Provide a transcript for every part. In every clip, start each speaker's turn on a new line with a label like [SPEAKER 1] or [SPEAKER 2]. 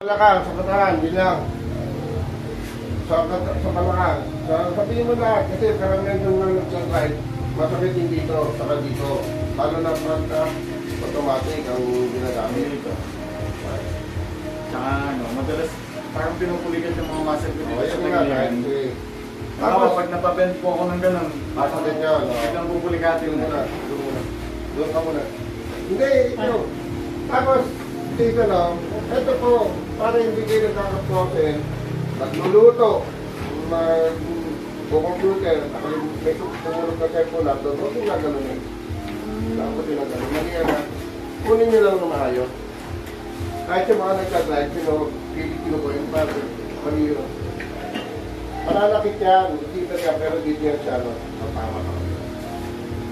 [SPEAKER 1] Balakang, sa katawan, yun lang. Sa, sa balakang. Sa, sabihin mo lahat, kasi karamihan yung mga nag-drive, masakit yung dito, saka dito. Lalo na pagka automatic ang ginagamit.
[SPEAKER 2] Dito. Tsaka ano, madalas parang pinupulikat yung mga muscle ko dito sa
[SPEAKER 1] yun eh.
[SPEAKER 2] Tapos pag napabend po ako ng ganun,
[SPEAKER 1] masakit yun. o.
[SPEAKER 2] biglang na.
[SPEAKER 1] doon muna. Doon ka muna. Hindi, ito. Tapos, dito lang, ito po, para hindi kayo nagkakaprosen, nagluluto, mag computer, may tumulog na cellphone laptop, huwag yung gagalunin. Dapat yung gagalunin. Mali yan ha. Kunin nyo lang na maayos. Kahit yung mga nagka-drive, sino, kilikilo ko yung mali yun. Malalakit yan, kita niya, pero dito yan siya, no, matama ka.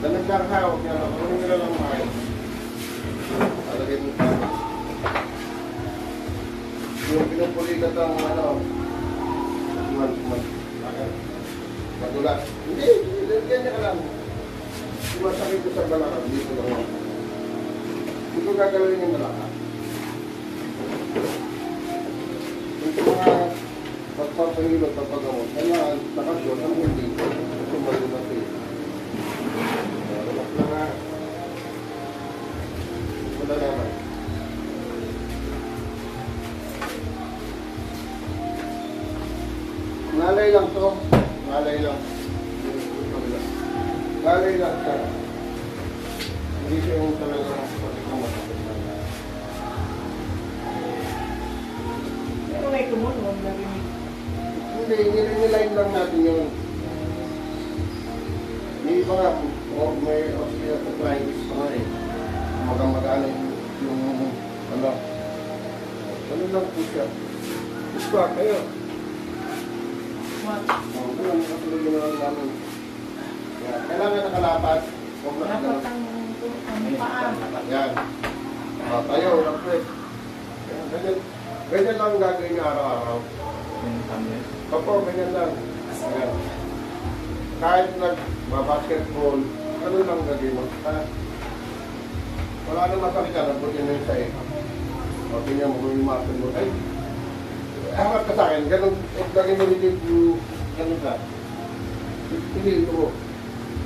[SPEAKER 1] Ha, huwag niya. Kunin nyo lang maayos. Talagay mo pa. Yung pinupulikat ang ano, man, man, madulas. Hindi, hindi, ganyan ka lang. Sumasakit ko sa balakang, dito lang ako. Hindi ko gagalawin yung balakang. Yung mga pagpapahilot, pagpagamot, kailangan Nalay lang to. Nalay lang. Nalay lang siya. Hindi siya yung talagang sakit na masakit na.
[SPEAKER 3] Pero may tumunog na rin.
[SPEAKER 1] Hindi, nililine lang natin yun. May iba nga, o may osteoarthritis pa nga eh. Magang-magana yung, yung ano. Ano lang po siya. Squat kayo.
[SPEAKER 3] What?
[SPEAKER 1] Oh, ano ang katulad yung mga namin. Yan. Kailangan nakalapat. Huwag na
[SPEAKER 3] Dapat
[SPEAKER 1] kailangan.
[SPEAKER 3] ang ang paa.
[SPEAKER 1] Yan. Ah, tayo, lapit. Yan, Ganyan, ganyan lang ang gagawin niya araw-araw. Opo, ganyan lang. Ayan. Kahit nag-basketball, ano lang gagawin mo? Ha? Wala nang masakit ka, nagbutin na yun sa iyo. O, tingnan mo yung muscle mo. Ay, hangat ka sa akin, ganun, eh, lagay mo dito yung, ganun ka. Hindi mo.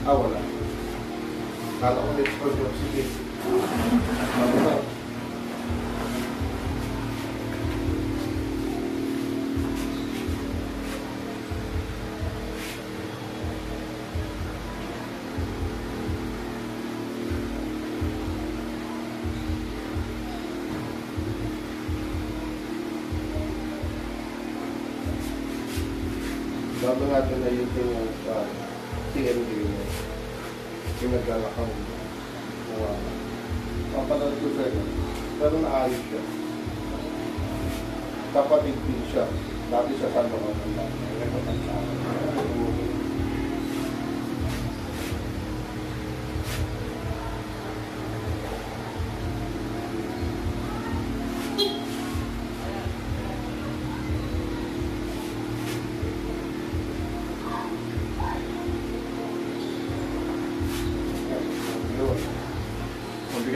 [SPEAKER 1] Ah, wala. Kala ko ko yung sige. Ano na? Bago natin na yun yung sa TMD mo. Pinaglalakang mga Papanood ko sa inyo. Pero naayos siya. Kapatid din siya. Dati sa San Juan. Yun.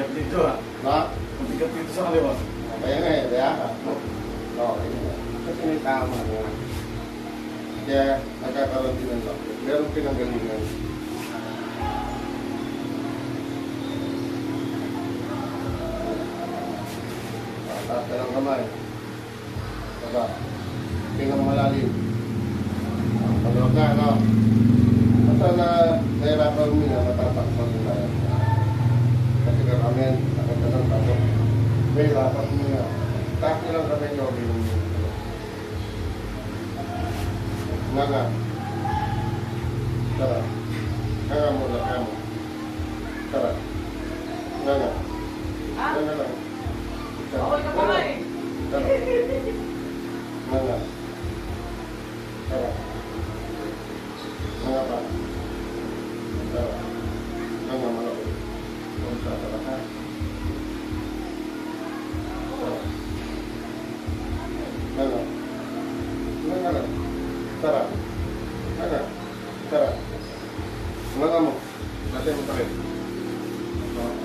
[SPEAKER 2] Mabigat dito ah.
[SPEAKER 1] Na?
[SPEAKER 2] Mabigat dito sa kaliwa.
[SPEAKER 1] Kaya nga eh, kaya ka. Okay. Kasi may tama nga. Kaya nagkakaroon din ng lakit. Meron pinanggalingan. Taas ka ng kamay. Baba. Tingnan mo malalim. Pagod na, no? Basta na nahirapan mo na matatak mo na. Kasi karamihan, nakita ng takot. May lapat mo na. Taas nyo lang kami nyo. Nga nga. Tara. Kaya mo na, kaya mo. Tara. Nga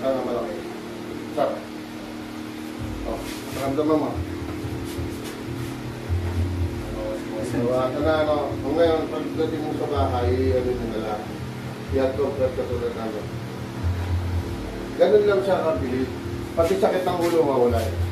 [SPEAKER 1] Tara malaki. Tara. Oh, ramdaman mo. Diba? Kana ano, kung ngayon, pagdating mo sa bahay, ano na lang. I-absorb ka katulad namin. Ganun lang siya kabilis. Pati sakit ng ulo mawala eh.